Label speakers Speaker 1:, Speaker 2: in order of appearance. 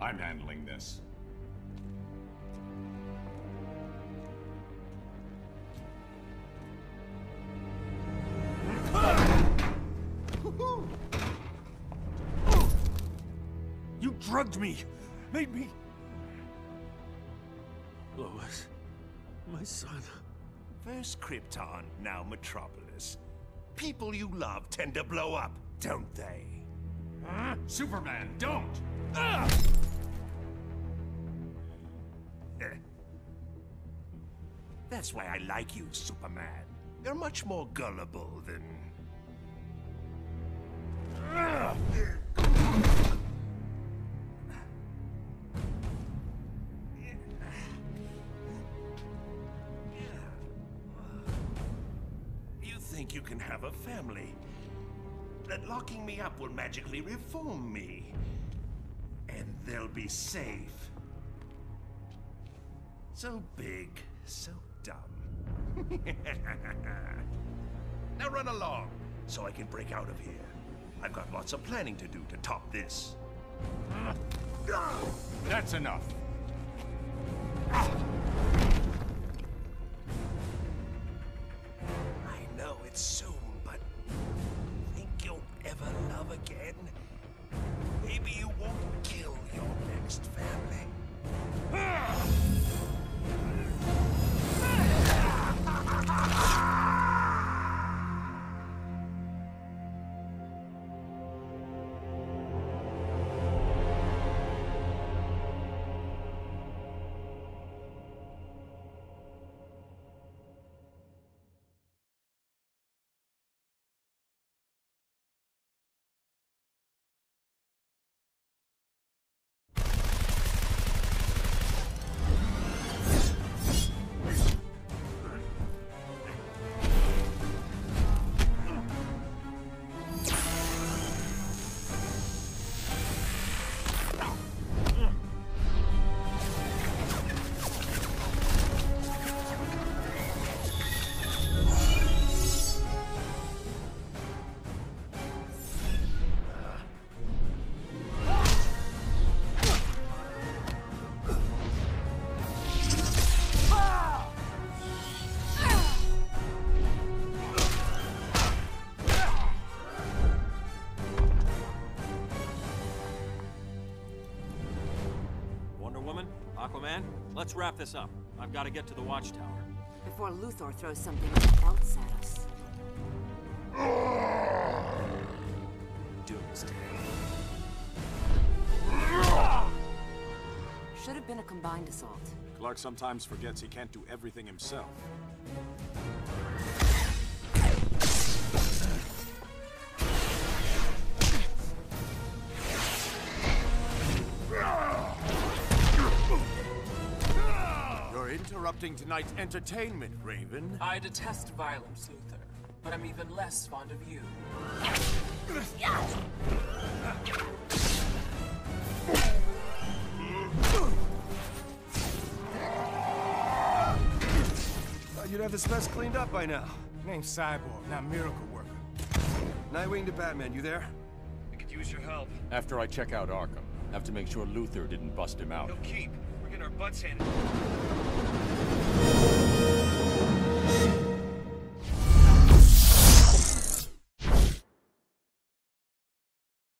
Speaker 1: I'm handling this.
Speaker 2: You drugged me! Made me... Lois, my son.
Speaker 3: First Krypton, now Metropolis. People you love tend to blow up, don't they?
Speaker 1: Huh? Superman, don't!
Speaker 3: Ah! That's why I like you, Superman. You're much more gullible than... You think you can have a family? That locking me up will magically reform me. And they'll be safe. So big, so dumb. now run along, so I can break out of here. I've got lots of planning to do to top this.
Speaker 1: That's enough.
Speaker 3: I know it's soon,
Speaker 2: Aquaman? Let's wrap this up. I've got to get to the Watchtower.
Speaker 4: Before Luthor throws something else at us.
Speaker 3: Doomsday.
Speaker 4: Should have been a combined assault.
Speaker 5: Clark sometimes forgets he can't do everything himself.
Speaker 6: You're interrupting tonight's entertainment, Raven.
Speaker 7: I detest violence, Luthor, but I'm even less fond of you.
Speaker 8: Thought you'd have this mess cleaned up by now. Name's Cyborg, not Miracle Worker. Nightwing to Batman, you there?
Speaker 9: I could use your help.
Speaker 5: After I check out Arkham, have to make sure Luthor didn't bust him out.
Speaker 9: No keep getting our butts handed.